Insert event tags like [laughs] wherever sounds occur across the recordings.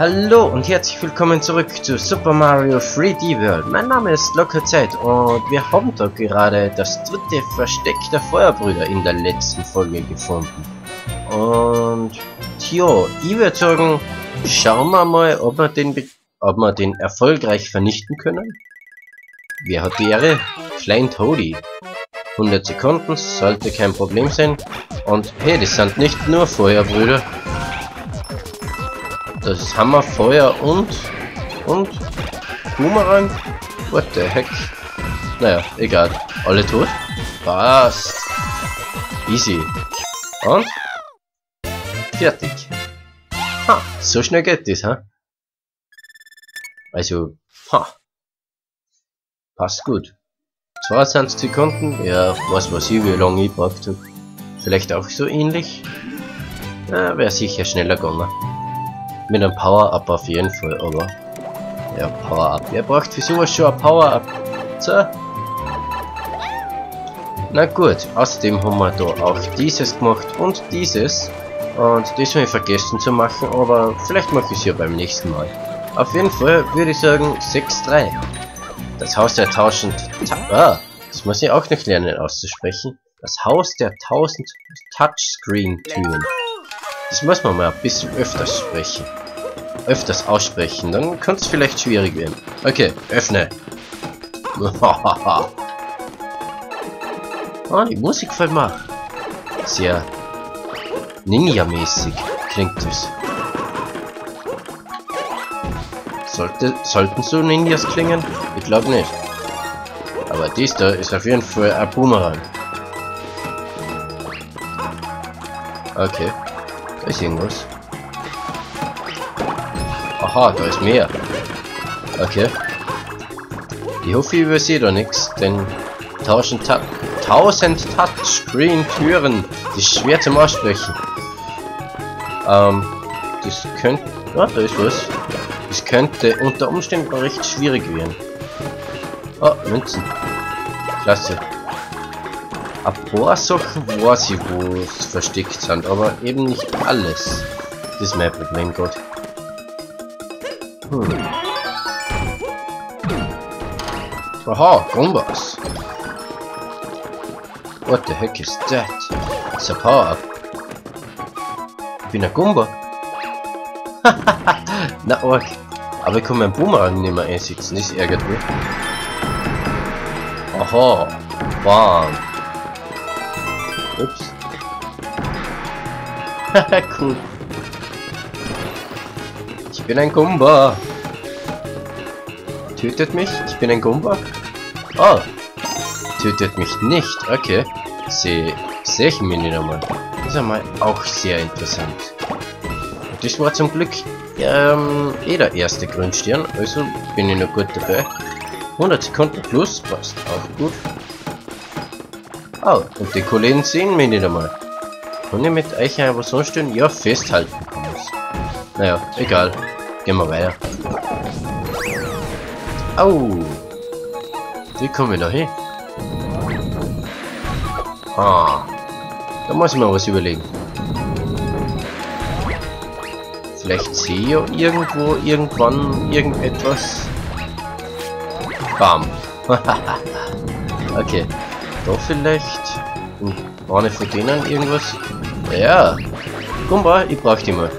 Hallo und herzlich willkommen zurück zu Super Mario 3D World. Mein Name ist Lockerzeit und wir haben da gerade das dritte Versteck der Feuerbrüder in der letzten Folge gefunden. Und tja, ich würde sagen, schauen wir mal, ob wir, den, ob wir den erfolgreich vernichten können. Wer hat die Ehre? Klein Toady. 100 Sekunden sollte kein Problem sein. Und hey, das sind nicht nur Feuerbrüder, das Hammer, Feuer und... und... Boomerang? What the heck? Naja, egal. Alle tot? Passt. Easy. Und? Fertig. Ha, so schnell geht das, ha? Also, ha. Passt gut. 22 Sekunden, ja, was weiß ich, wie lange ich braucht. Vielleicht auch so ähnlich. Na, wäre sicher schneller gegangen. Mit einem Power-Up auf jeden Fall, aber... Ja, Power-Up. Wer braucht für sowas schon ein Power-Up? So. Na gut, außerdem haben wir da auch dieses gemacht und dieses. Und das habe ich vergessen zu machen, aber vielleicht mache ich es ja beim nächsten Mal. Auf jeden Fall würde ich sagen 6-3. Das Haus der tausend... Ta ah, das muss ich auch noch lernen auszusprechen. Das Haus der tausend Touchscreen-Türen. Das muss man mal ein bisschen öfters sprechen. Öfters aussprechen, dann könnte es vielleicht schwierig werden. Okay, öffne. [laughs] ah, die Musik gefällt mir. Sehr Ninja-mäßig klingt es. Sollte, sollten so Ninjas klingen? Ich glaube nicht. Aber dies da ist auf jeden Fall ein Boomerang. Okay. Da ist irgendwas. Aha, da ist mehr. Okay. Ich hoffe, ich übersehe da nichts, denn 1000, Ta 1000 Touchscreen-Türen, das ist schwer zum Aussprechen. Ähm, das könnte... Ah, da ist was. Das könnte unter Umständen recht schwierig werden. Oh, Münzen. Klasse. Ein paar Sachen weiß ich, wo es versteckt sind, aber eben nicht alles. Das ist mein Problem, Gott. Hm. Aha, Gumbas. What the heck is that? It's a power-up. Ich bin ein Gumba. [laughs] Na, org. Aber ich kann meinen Boomerang nicht mehr einsetzen, das ärgert mich. Aha, Bam. Ups. [laughs] cool. Ich bin ein Gumba. Tötet mich? Ich bin ein Gumba? Oh. Tötet mich nicht. Okay. Sehe seh ich mir nicht einmal. Das ist einmal auch sehr interessant. Und das war zum Glück ähm, eh der erste Grünstern. Also bin ich noch gut dabei. 100 Sekunden plus. Passt auch gut. Oh, und die Kollegen sehen mich nicht einmal. Kann ich mit euch einfach so stehen? Ja, festhalten kann ich. Naja, egal. Gehen wir weiter. Au! Wie komme ich da hin? Ah. Da muss ich mir was überlegen. Vielleicht sehe ich irgendwo, irgendwann, irgendetwas. Bam. [laughs] okay. Da vielleicht. Und eine von denen irgendwas. Ja. Gumba, ich brauch die mal.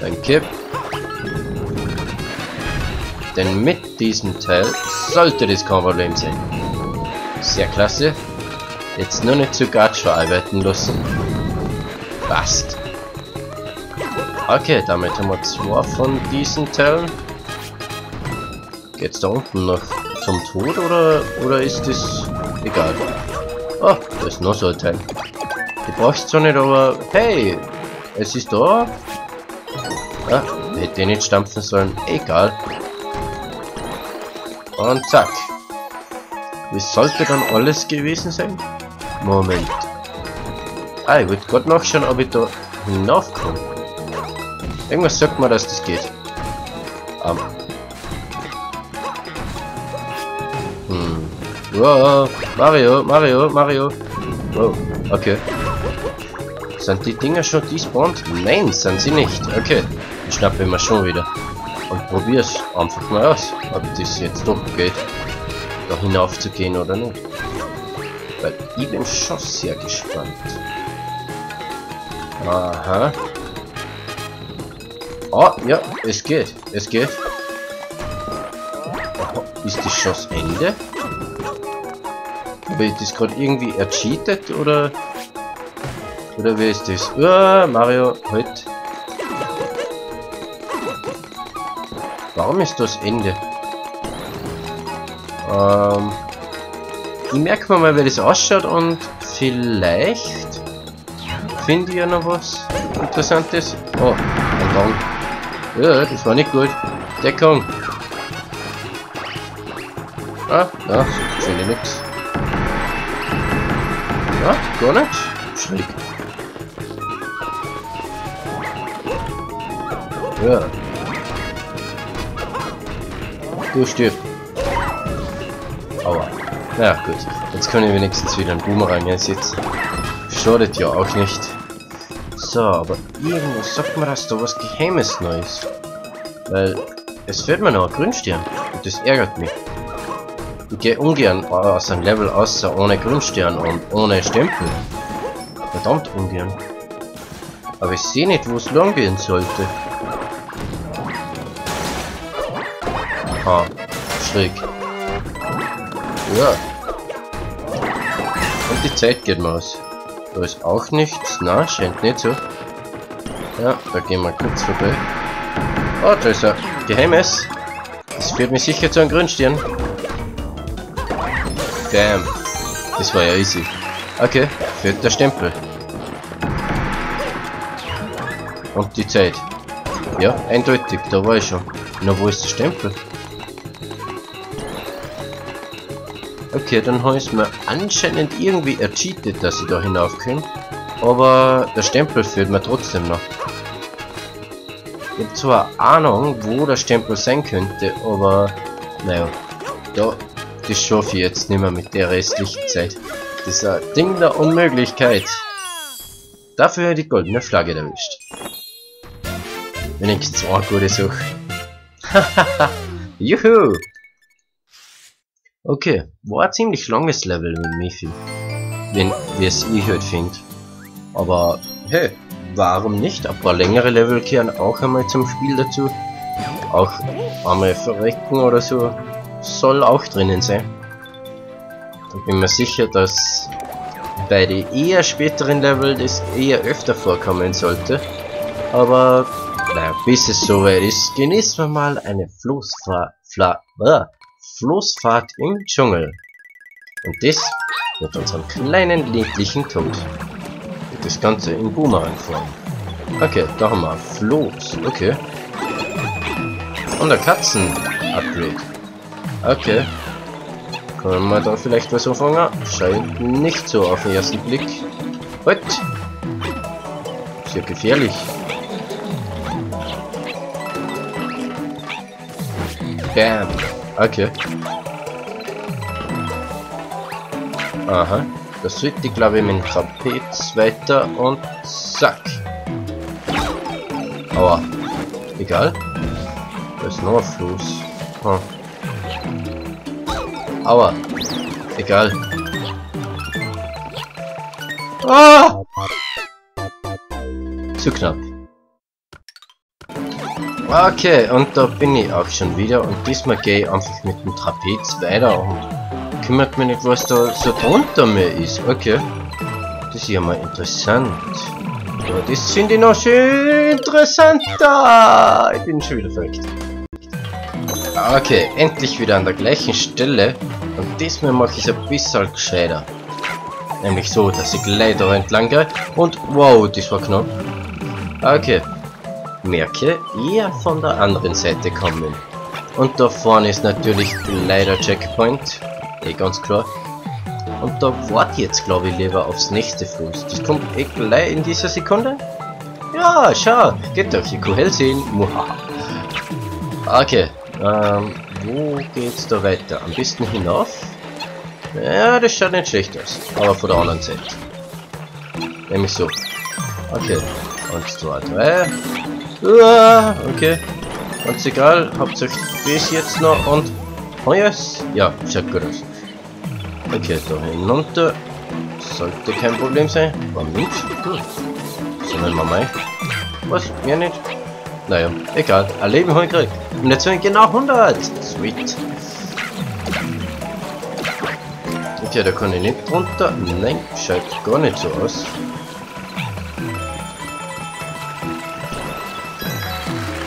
Danke. Denn mit diesem Teil sollte das kein Problem sein. Sehr klasse. Jetzt nur nicht zu Gatsch verarbeiten lassen. Passt. Okay, damit haben wir zwei von diesen Teilen. Geht's da unten noch zum Tod oder, oder ist das egal? Oh, da ist noch so ein Teil. Die brauchst zwar nicht, aber hey, es ist da. Ja, hätte ich nicht stampfen sollen. Egal. Und zack. Wie sollte dann alles gewesen sein? Moment. Ah, ich wollte gerade nachschauen, ob ich da hinaufkomme. Irgendwas sagt mir, dass das geht. Um. Wow, Mario, Mario, Mario. Wow, okay. Sind die Dinger schon despawned? Nein, sind sie nicht. Okay. schnappe ich mir schon wieder. Und probier's einfach mal aus, ob das jetzt doch geht, da hinauf zu gehen oder nicht. Weil ich bin schon sehr gespannt. Aha. Oh, ja, es geht. Es geht. Aha, ist schon das Ende? Habe ich das gerade irgendwie ercheatet oder... Oder wie ist das? Uh, Mario, halt. Warum ist das Ende? Ähm... Ich merke mal, wie das ausschaut und vielleicht finde ich ja noch was Interessantes. Oh, ein Gang. Ja, das war nicht gut. Deckung. Ah, ja, finde ich nix. Gar nichts. Schräg. Ja. Du stirbst. Aua. Ja, gut. Jetzt kann ich wenigstens wieder einen Boomerang einsetzen. Schadet ja auch nicht. So, aber irgendwas sagt mir, dass da was Geheimes Neues. Weil es fehlt mir noch ein Grünstern. Und das ärgert mich. Ich gehe ungern aus einem Level außer ohne Grünstern und ohne Stempel. Verdammt ungern. Aber ich sehe nicht, wo es lang gehen sollte. Aha. Schräg. Ja. Und die Zeit geht mal aus. Da ist auch nichts. Na, scheint nicht so. Ja, da gehen wir kurz vorbei. Oh, da ist er. Geheimes. Das führt mich sicher zu einem Grünstirn. Damn. Das war ja easy. Okay, der Stempel. Und die Zeit. Ja, eindeutig, da war ich schon. Na, wo ist der Stempel? Okay, dann habe ich mir anscheinend irgendwie ercheatet, dass ich da hinauf. Aber der Stempel fehlt mir trotzdem noch. Ich habe zwar Ahnung, wo der Stempel sein könnte, aber naja, da, das schaffe ich jetzt nicht mehr mit der restlichen Zeit. Das ist ein Ding der Unmöglichkeit. Dafür die goldene Flagge erwischt. Wenigstens eine gute Sache. [laughs] Juhu! Okay, war ein ziemlich langes Level mit Miffy. Wenn, wie es ich halt finde. Aber, hey, warum nicht? Ein paar längere Level kehren auch einmal zum Spiel dazu. Auch einmal verrecken oder so. Soll auch drinnen sein. Da bin mir sicher, dass bei den eher späteren Level das eher öfter vorkommen sollte. Aber, naja, bis es soweit ist, genießen wir mal eine Floßfahrt. Fla ah, Floßfahrt im Dschungel. Und das mit unserem kleinen niedlichen Tod. Das Ganze in Boomerang-Form. Okay, da haben wir Floß. Okay. Und der Katzen-Upgrade. Okay. Können wir da vielleicht was anfangen? Scheint nicht so auf den ersten Blick. What? Sehr gefährlich. Bam. Okay. Aha. Das sollte, glaube ich, mit dem Trapez weiter und zack. Aua. Egal. Da ist noch ein Fluss. Hm. Aua. Egal. Ah! Zu knapp. Okay, und da bin ich auch schon wieder und diesmal gehe ich einfach mit dem Trapez weiter und kümmert mich nicht, was da so drunter mir ist. Okay. Das ist ja mal interessant. Aber das finde ich noch schön interessanter. Ich bin schon wieder verrückt. Okay, endlich wieder an der gleichen Stelle. Und diesmal mache ich es ein bisschen gescheiter. Nämlich so, dass ich da entlang gehe. Und wow, das war knapp. Okay, merke, eher von der anderen Seite kommen. Und da vorne ist natürlich leider Checkpoint. Eh ganz klar. Und da warte jetzt glaube ich lieber aufs nächste Fuß. Das kommt eh gleich in dieser Sekunde. Ja, schau, geht doch, ich kann hell sehen. Okay, ähm, wo geht's da weiter? Am besten hinauf? Ja, das schaut nicht schlecht aus. Aber von der anderen Seite. Nämlich so. Okay. Und zwei, drei. Uah, okay. Ganz egal, hauptsächlich das jetzt noch und... Oh yes. Ja, schaut gut aus. Okay, da hinunter. Sollte kein Problem sein. War Mensch? Hm. Sondern mal. Was? Mir nicht? Naja, egal. Ein Leben habe ich gekriegt. Und jetzt sind genau 100. Sweet. Okay, da kann ich nicht runter. Nein, schaut gar nicht so aus.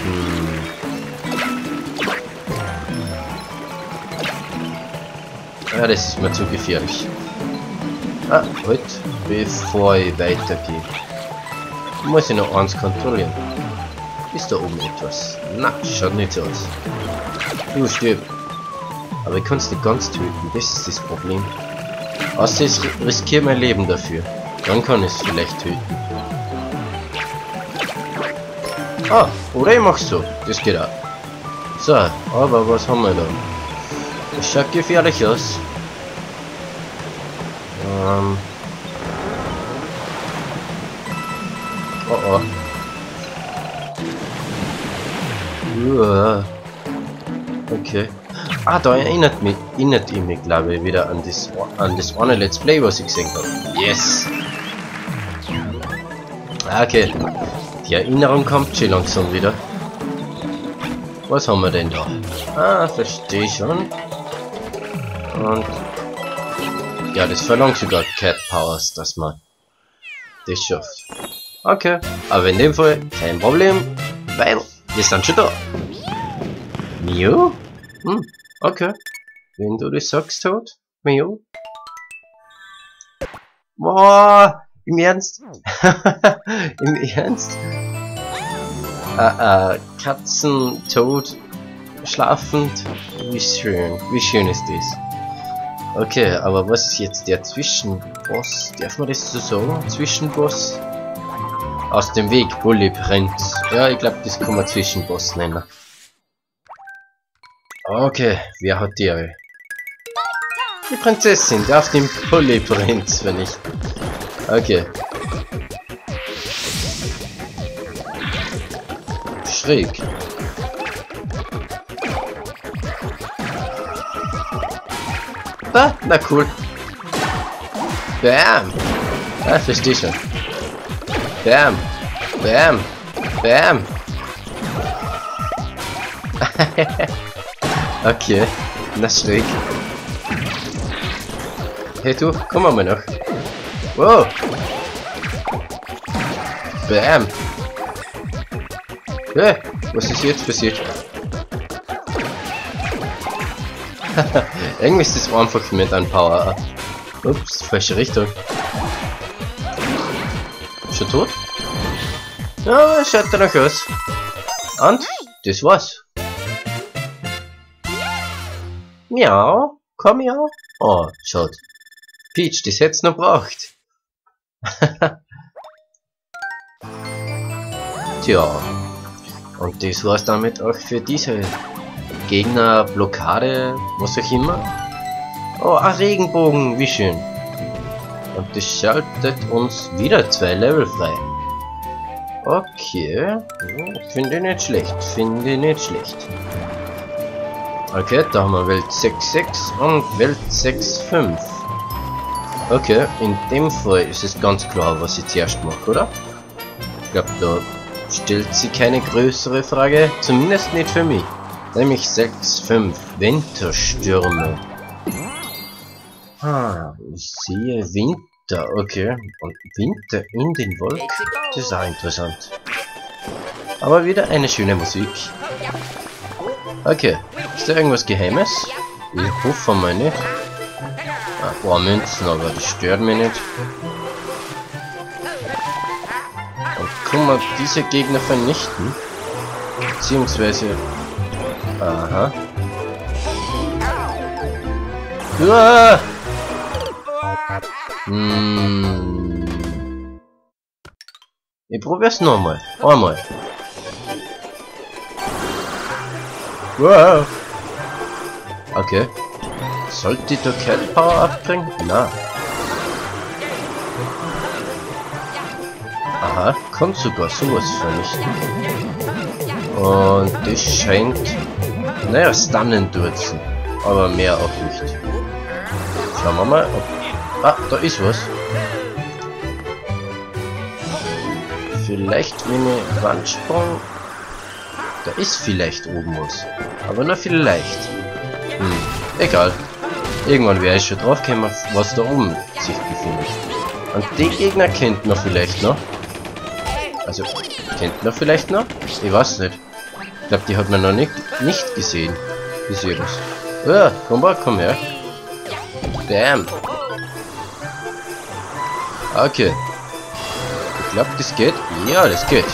Hm. Ja, das ist mir zu gefährlich. Ah, halt, bevor ich weitergehe. Muss ich noch eins kontrollieren. Ist da oben etwas? Na, schaut nicht aus. Du stirb. Aber ich kann es nicht ganz töten, das ist das Problem. Außer ich riskiere mein Leben dafür. Dann kann ich es vielleicht töten. Ah, oder ich mach's so. Das geht auch. So, aber was haben wir da? Das schaut gefährlich aus. Ähm. Uah. Okay. Ah, da erinnert mich, erinnert ich mich, glaube ich, wieder an das, an das eine Let's Play, was ich gesehen habe. Yes! Ah, okay. Die Erinnerung kommt schon langsam wieder. Was haben wir denn da? Ah, verstehe schon. Und ja, das verlangt sogar Cat Powers, dass man das schafft. Okay, aber in dem Fall kein Problem, weil wir sind schon da. Mio? Hm, okay. Wenn du das sagst, tot. Mio. Boah, im Ernst? [laughs] Im Ernst? Äh, äh, Katzen tot, schlafend. Wie schön, wie schön ist das? Okay, aber was ist jetzt der Zwischenboss? Darf man das so sagen? Zwischenboss? Aus dem Weg, Bully Prinz. Ja, ich glaube, das kann man Zwischenboss nennen. Okay, wer hat die? Die Prinzessin, darf den Bully Prinz, wenn ich. Okay. Schräg. Ah, na cool. Bam. Ah, verstehe schon. Bam. Bam. Bam. [laughs] okay. Na schräg. Hey du, komm mal noch. Wow. Bam. Hey, [laughs] was ist jetzt passiert? Irgendwie ist das einfach mit einem Power. Ups, falsche Richtung. Schon tot? Ja, schaut danach aus. Und das war's. Miau, komm ja. Oh, schaut. Peach, das hätt's noch braucht. [laughs] Tja. Und das war's damit auch für diese Gegner, Blockade, was auch immer. Oh, ein Regenbogen, wie schön. Und das schaltet uns wieder zwei Level frei. Okay, finde ich nicht schlecht, finde ich nicht schlecht. Okay, da haben wir Welt 6.6 und Welt 6.5. Okay, in dem Fall ist es ganz klar, was ich zuerst mache, oder? Ich glaube, da stellt sich keine größere Frage, zumindest nicht für mich. Nämlich 6.5 Winterstürme. Ah, ich sehe Winter, okay. Und Winter in den Wolken, das ist auch interessant. Aber wieder eine schöne Musik. Okay, ist da irgendwas Geheimes? Ich hoffe mal nicht. Ah, ein paar Münzen, aber das stört mich nicht. Und kann man diese Gegner vernichten? Beziehungsweise... Aha. Uah! Hm. Ich probier's nochmal. Einmal. Wow. Okay. Sollte der Cat Power abbringen? Na. Aha, kommt sogar sowas vernichten. Und das scheint... Naja, stunnen duzen. Aber mehr auch nicht. Schauen wir mal, ob... Ah, da ist was. Vielleicht eine Wandsprung. Da ist vielleicht oben was. Aber nur vielleicht. Hm, egal. Irgendwann wäre ich schon drauf gekommen, was da oben sich befindet. Und die Gegner kennt man vielleicht noch. Also, kennt man vielleicht noch? Ich weiß nicht. Ich glaube, die hat man noch nicht, nicht gesehen. Wie sie das? Ja, komm mal, komm her. Bam. Okay. Ich glaube, das geht. Ja, das geht.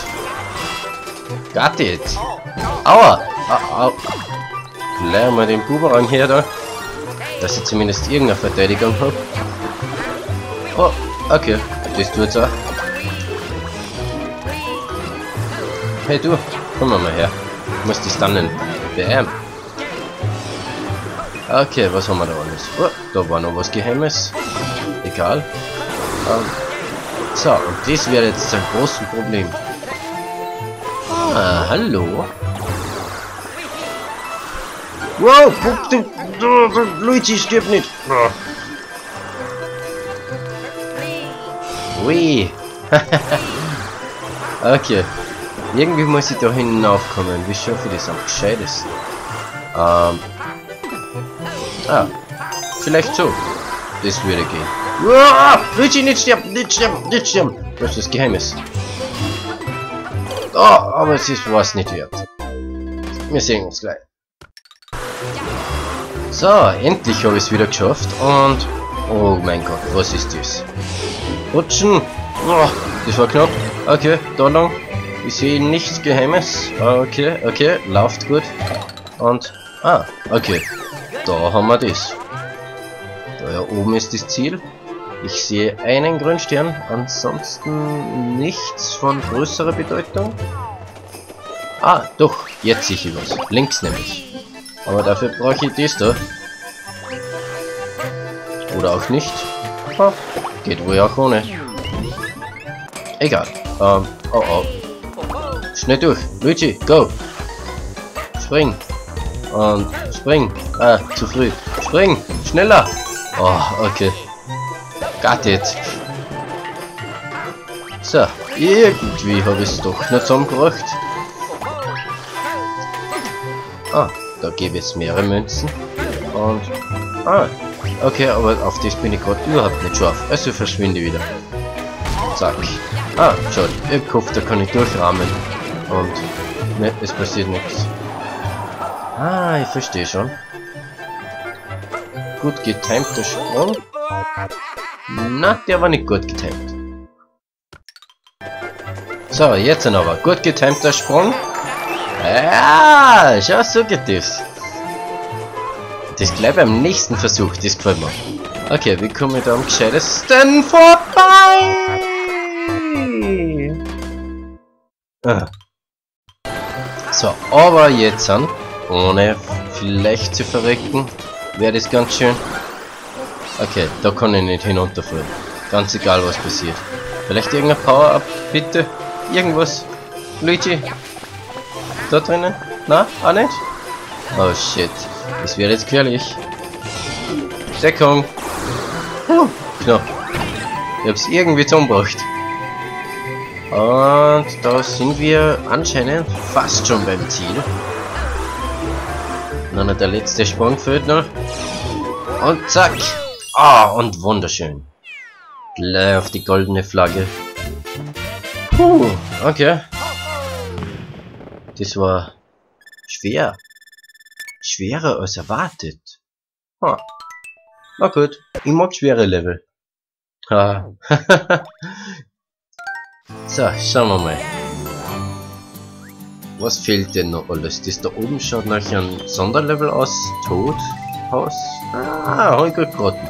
Got it. Aua. Au, au. Gleich mal den Buberang her da. Dass ich zumindest irgendeine Verteidigung habe. Oh, okay. Das tut's auch. Hey du, komm mal her. Ich muss die stunnen. Bam. Okay, was haben wir da alles? Oh, da war noch was Geheimes. Egal. Um, ähm, so, und das wäre jetzt ein großes Problem. Ah, hallo? Wow, du, du, du, Luigi stirbt nicht. Ui. [laughs] okay. Irgendwie muss ich da hinaufkommen. Wie schaffe ich das am gescheitesten? Ähm. Ah. Vielleicht so. Das würde gehen. Uah, Luigi, nicht sterben, nicht sterben, nicht sterben. Das ist das Geheimnis. Oh, aber es ist was nicht wert. Wir sehen uns gleich. So, endlich habe ich es wieder geschafft und... Oh mein Gott, was ist das? Rutschen! Oh, das war knapp. Okay, da lang. Ich sehe nichts Geheimes. Okay, okay, läuft gut. Und... Ah, okay. Da haben wir das. Da oben ist das Ziel. Ich sehe einen Grünstern, ansonsten nichts von größerer Bedeutung. Ah, doch, jetzt sehe ich was. Links nämlich. Aber dafür brauche ich das da. Oder auch nicht. Ha, geht wohl auch ohne. Egal. Ähm, oh oh. Schnell durch. Luigi, go. Spring. Und spring. Ah, zu früh. Spring. Schneller. Oh, okay. Got it. So, irgendwie habe ich es doch nicht zusammengebracht. Ah, da gebe es mehrere Münzen. Und... Ah, okay, aber auf das bin ich gerade überhaupt nicht scharf. Also verschwinde wieder. Zack. Ah, schau, ich hoffe, da kann ich durchrahmen. Und... Ne, es passiert nichts. Ah, ich verstehe schon. Gut getimter Sprung. Na, der war nicht gut getimt. So, jetzt aber. Gut getimter Sprung. Ja, schau, so geht das. Das gleich beim nächsten Versuch, das gefällt mir. Okay, wie komme ich da am gescheitesten vorbei? Ah. So, aber jetzt an, ohne vielleicht zu verrecken, wäre das ganz schön. Okay, da kann ich nicht hinunterfallen. Ganz egal was passiert. Vielleicht irgendein Power-Up, bitte? Irgendwas? Luigi? Da drinnen? Na, auch nicht? Oh shit. Das wäre jetzt gefährlich. Deckung. Huh, knapp. Ich hab's irgendwie zusammengebracht. Und da sind wir anscheinend fast schon beim Ziel. Dann der letzte Sprung fehlt noch. Und zack. Ah, und wunderschön. Gleich auf die goldene Flagge. Puh, okay. Das war schwer. Schwerer als erwartet. Ha. Na gut, ich mag schwere Level. Ha. [laughs] so, schauen wir mal. Was fehlt denn noch alles? Das da oben schaut nach einem Sonderlevel aus. Tod. Haus. Ah, geraten.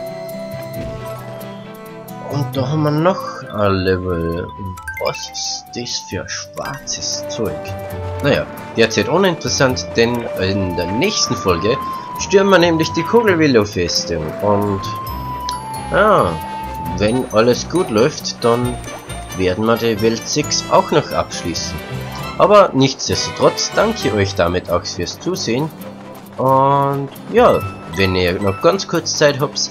Und da haben wir noch Level. Was ist das für schwarzes Zeug? Naja, derzeit uninteressant, denn in der nächsten Folge stürmen wir nämlich die Kugelwillow-Festung. Und ja, wenn alles gut läuft, dann werden wir die Welt 6 auch noch abschließen. Aber nichtsdestotrotz danke euch damit auch fürs Zusehen. Und ja, wenn ihr noch ganz kurz Zeit habt,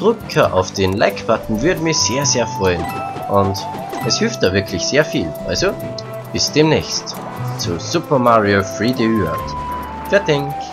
Drücker auf den Like-Button würde mich sehr, sehr freuen. Und es hilft da wirklich sehr viel. Also, bis demnächst zu Super Mario 3D World. Fertig!